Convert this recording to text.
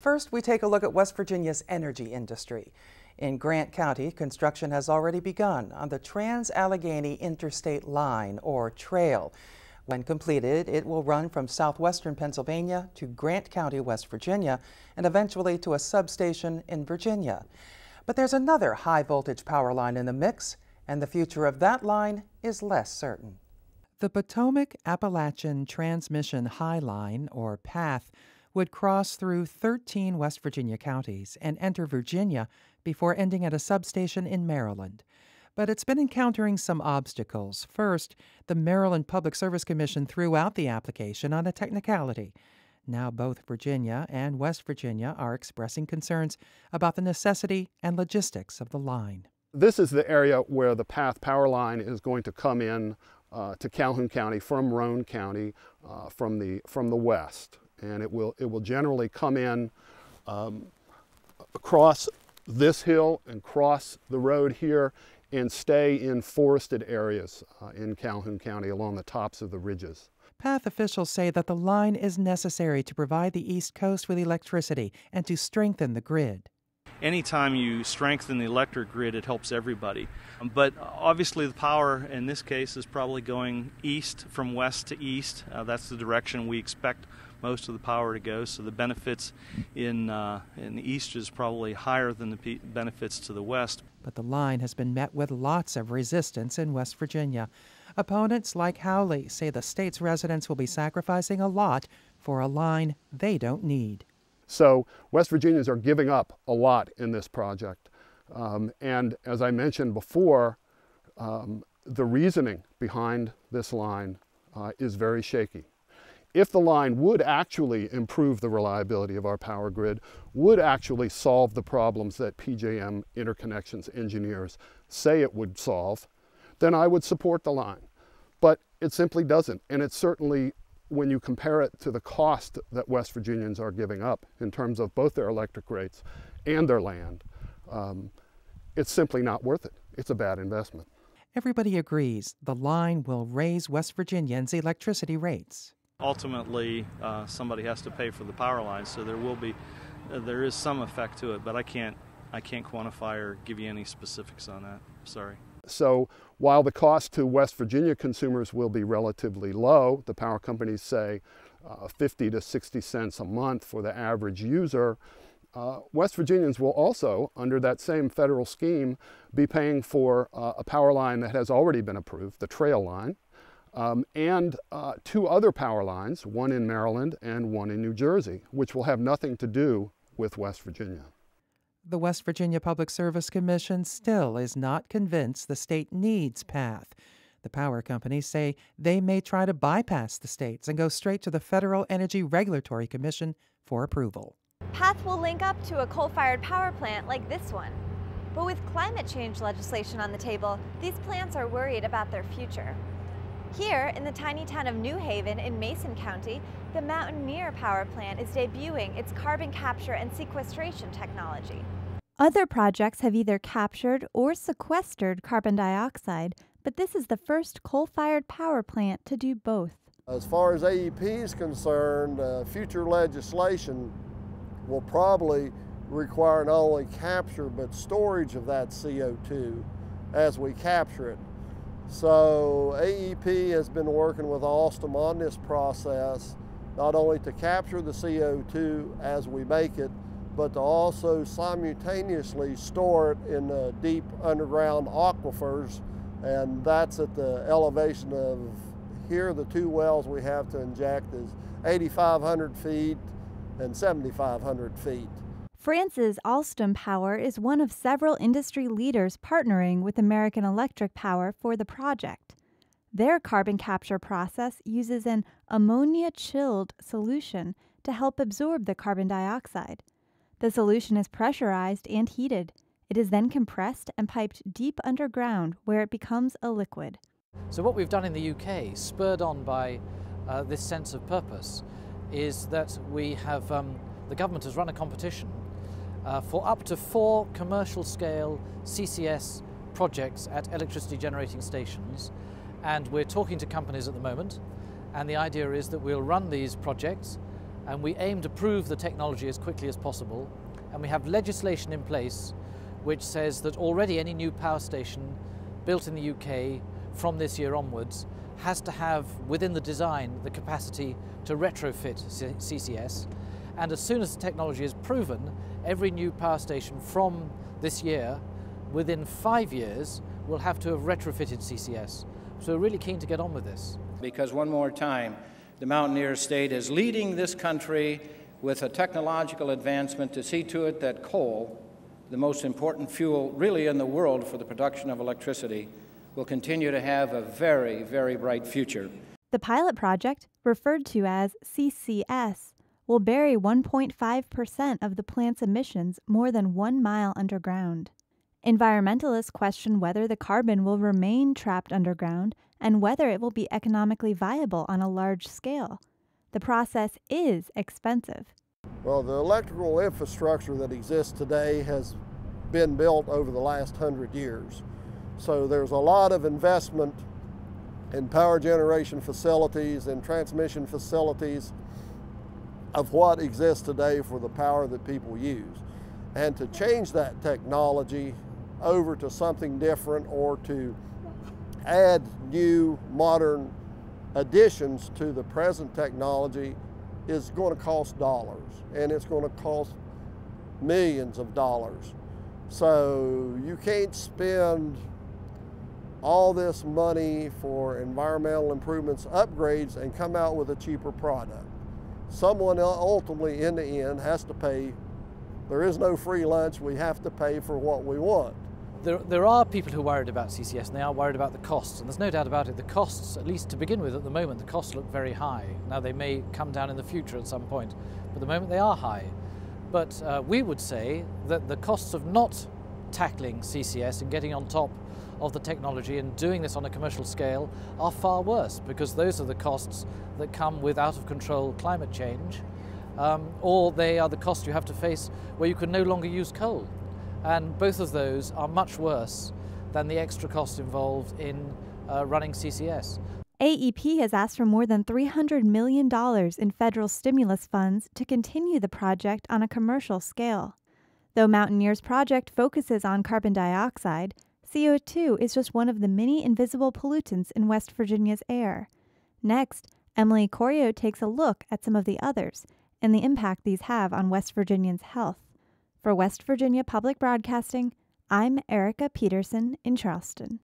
First, we take a look at West Virginia's energy industry. In Grant County, construction has already begun on the Trans-Allegheny Interstate Line, or TRAIL. When completed, it will run from southwestern Pennsylvania to Grant County, West Virginia, and eventually to a substation in Virginia. But there's another high voltage power line in the mix, and the future of that line is less certain. The Potomac Appalachian Transmission High Line, or PATH, would cross through 13 West Virginia counties and enter Virginia before ending at a substation in Maryland. But it's been encountering some obstacles. First, the Maryland Public Service Commission threw out the application on a technicality. Now, both Virginia and West Virginia are expressing concerns about the necessity and logistics of the line. This is the area where the PATH power line is going to come in uh, to Calhoun County from Roane County uh, from, the, from the west and it will, it will generally come in um, across this hill and cross the road here and stay in forested areas uh, in Calhoun County along the tops of the ridges. PATH officials say that the line is necessary to provide the East Coast with electricity and to strengthen the grid. Anytime you strengthen the electric grid, it helps everybody. But obviously, the power in this case is probably going east from west to east. Uh, that's the direction we expect most of the power to go. So the benefits in uh, in the east is probably higher than the benefits to the west. But the line has been met with lots of resistance in West Virginia. Opponents like Howley say the state's residents will be sacrificing a lot for a line they don't need. So West Virginians are giving up a lot in this project. Um, and as I mentioned before, um, the reasoning behind this line uh, is very shaky if the line would actually improve the reliability of our power grid, would actually solve the problems that PJM interconnections engineers say it would solve, then I would support the line. But it simply doesn't. And it's certainly, when you compare it to the cost that West Virginians are giving up in terms of both their electric rates and their land, um, it's simply not worth it. It's a bad investment. Everybody agrees the line will raise West Virginians' electricity rates ultimately uh, somebody has to pay for the power lines, so there will be uh, there is some effect to it, but I can't I can't quantify or give you any specifics on that. Sorry. So while the cost to West Virginia consumers will be relatively low, the power companies say uh, 50 to 60 cents a month for the average user. Uh, West Virginians will also, under that same federal scheme, be paying for uh, a power line that has already been approved, the Trail Line, um, and uh, two other power lines, one in Maryland and one in New Jersey, which will have nothing to do with West Virginia. The West Virginia Public Service Commission still is not convinced the state needs PATH. The power companies say they may try to bypass the states and go straight to the Federal Energy Regulatory Commission for approval. PATH will link up to a coal fired power plant like this one. But with climate change legislation on the table, these plants are worried about their future. Here, in the tiny town of New Haven in Mason County, the Mountaineer Power Plant is debuting its carbon capture and sequestration technology. Other projects have either captured or sequestered carbon dioxide, but this is the first coal fired power plant to do both. As far as AEP is concerned, uh, future legislation will probably require not only capture but storage of that CO2 as we capture it. So AEP has been working with Alstom on this process, not only to capture the CO2 as we make it, but to also simultaneously store it in the deep underground aquifers. And that's at the elevation of here, the two wells we have to inject is 8,500 feet and 7,500 feet. France's Alstom Power is one of several industry leaders partnering with American Electric Power for the project. Their carbon capture process uses an ammonia chilled solution to help absorb the carbon dioxide. The solution is pressurized and heated. It is then compressed and piped deep underground where it becomes a liquid. So, what we've done in the UK, spurred on by uh, this sense of purpose, is that we have um, the government has run a competition uh, for up to four commercial scale CCS projects at electricity generating stations. And we're talking to companies at the moment. And the idea is that we'll run these projects and we aim to prove the technology as quickly as possible. And we have legislation in place which says that already any new power station built in the UK from this year onwards has to have within the design the capacity to retrofit CCS. And as soon as the technology is proven, every new power station from this year, within five years, will have to have retrofitted CCS. So we're really keen to get on with this. Because one more time, the Mountaineer State is leading this country with a technological advancement to see to it that coal, the most important fuel really in the world for the production of electricity, will continue to have a very, very bright future. The pilot project, referred to as CCS, will bury 1.5% of the plant's emissions more than one mile underground. Environmentalists question whether the carbon will remain trapped underground and whether it will be economically viable on a large scale. The process is expensive. Well, the electrical infrastructure that exists today has been built over the last hundred years. So there's a lot of investment in power generation facilities and transmission facilities of what exists today for the power that people use. And to change that technology over to something different or to add new modern additions to the present technology is going to cost dollars and it's going to cost millions of dollars. So you can't spend all this money for environmental improvements, upgrades, and come out with a cheaper product. Someone ultimately, in the end, has to pay. There is no free lunch. We have to pay for what we want. There, there are people who are worried about CCS and they are worried about the costs. And there's no doubt about it, the costs, at least to begin with at the moment, the costs look very high. Now they may come down in the future at some point, but at the moment they are high. But uh, we would say that the costs of not tackling CCS and getting on top of the technology and doing this on a commercial scale are far worse because those are the costs that come with out of control climate change um, or they are the costs you have to face where you can no longer use coal. And both of those are much worse than the extra costs involved in uh, running CCS. AEP has asked for more than $300 million in federal stimulus funds to continue the project on a commercial scale. Though Mountaineer's project focuses on carbon dioxide, CO2 is just one of the many invisible pollutants in West Virginia's air. Next, Emily Corio takes a look at some of the others and the impact these have on West Virginians' health. For West Virginia Public Broadcasting, I'm Erica Peterson in Charleston.